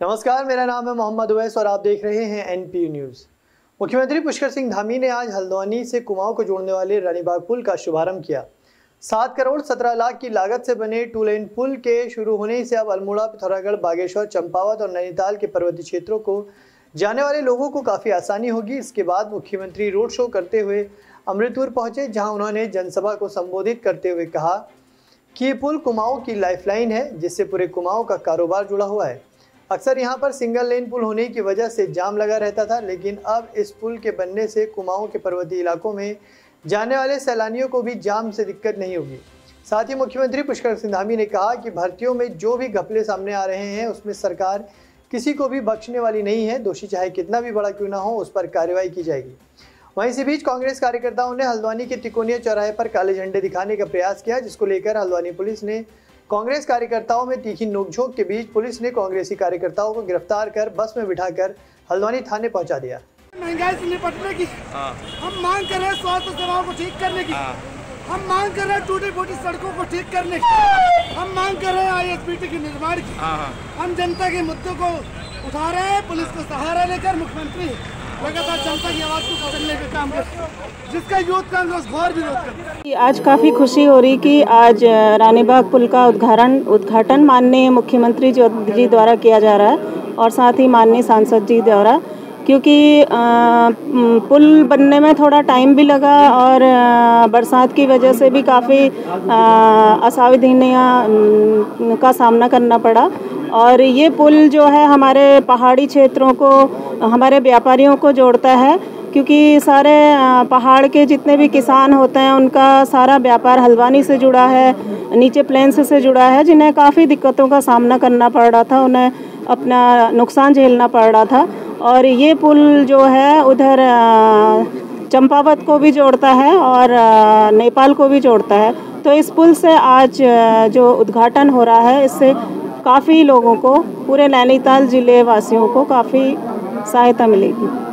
नमस्कार, मेरा नाम है मोहम्मद उवैस और आप देख रहे हैं एनपी न्यूज़। मुख्यमंत्री पुष्कर सिंह धामी ने आज हल्द्वानी से कुमाऊं को जोड़ने वाले रानीबाग पुल का शुभारंभ किया। सात करोड़ सत्रह लाख की लागत से बने टू लेन पुल के शुरू होने से अब अल्मोड़ा, पिथौरागढ़, बागेश्वर, चंपावत और नैनीताल के पर्वतीय क्षेत्रों को जाने वाले लोगों को काफ़ी आसानी होगी। इसके बाद मुख्यमंत्री रोड शो करते हुए अमृतपुर पहुँचे, जहाँ उन्होंने जनसभा को संबोधित करते हुए कहा कि ये पुल कुमाऊं की लाइफलाइन है, जिससे पूरे कुमाऊं का कारोबार जुड़ा हुआ है। अक्सर यहाँ पर सिंगल लेन पुल होने की वजह से जाम लगा रहता था, लेकिन अब इस पुल के बनने से कुमाऊं के पर्वतीय इलाकों में जाने वाले सैलानियों को भी जाम से दिक्कत नहीं होगी। साथ ही मुख्यमंत्री पुष्कर सिंह धामी ने कहा कि भर्तियों में जो भी घपले सामने आ रहे हैं, उसमें सरकार किसी को भी बख्शने वाली नहीं है। दोषी चाहे कितना भी बड़ा क्यों ना हो, उस पर कार्रवाई की जाएगी। वहीं इसी बीच कांग्रेस कार्यकर्ताओं ने हल्द्वानी के तिकोनिया चौराहे पर काले झंडे दिखाने का प्रयास किया, जिसको लेकर हल्द्वानी पुलिस ने कांग्रेस कार्यकर्ताओं में तीखी नोकझोंक के बीच पुलिस ने कांग्रेसी कार्यकर्ताओं को गिरफ़्तार कर बस में बिठाकर हल्द्वानी थाने पहुँचा दिया। महँगाई से निपटने की। हाँ। हम मांग कर रहे हैं स्वास्थ्य सेवाओं को ठीक करने की। हाँ। हम मांग कर रहे हैं टूटी फूटी सड़कों को ठीक करने की। हम मांग कर रहे हैं आईएसपीटी के निर्माण की। हाँ हाँ। हम जनता के मुद्दों को उठा रहे हैं पुलिस को सहारा लेकर मुख्यमंत्री लगातार जनता की आवाज़ को का काम जिसका यूथ कांग्रेस घोर विरोध कर आज काफ़ी खुशी हो रही कि आज रानीबाग पुल का उद्घाटन उद्घाटन माननीय मुख्यमंत्री जी द्वारा किया जा रहा है और साथ ही माननीय सांसद जी द्वारा, क्योंकि पुल बनने में थोड़ा टाइम भी लगा और बरसात की वजह से भी काफ़ी असावधानियाँ का सामना करना पड़ा। और ये पुल जो है हमारे पहाड़ी क्षेत्रों को, हमारे व्यापारियों को जोड़ता है, क्योंकि सारे पहाड़ के जितने भी किसान होते हैं, उनका सारा व्यापार हल्द्वानी से जुड़ा है, नीचे प्लेन्स से जुड़ा है, जिन्हें काफ़ी दिक्कतों का सामना करना पड़ रहा था, उन्हें अपना नुकसान झेलना पड़ रहा था। और ये पुल जो है, उधर चंपावत को भी जोड़ता है और नेपाल को भी जोड़ता है। तो इस पुल से आज जो उद्घाटन हो रहा है, इससे काफ़ी लोगों को पूरे नैनीताल ज़िले वासियों को काफ़ी सहायता मिलेगी।